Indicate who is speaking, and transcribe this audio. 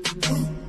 Speaker 1: Boom.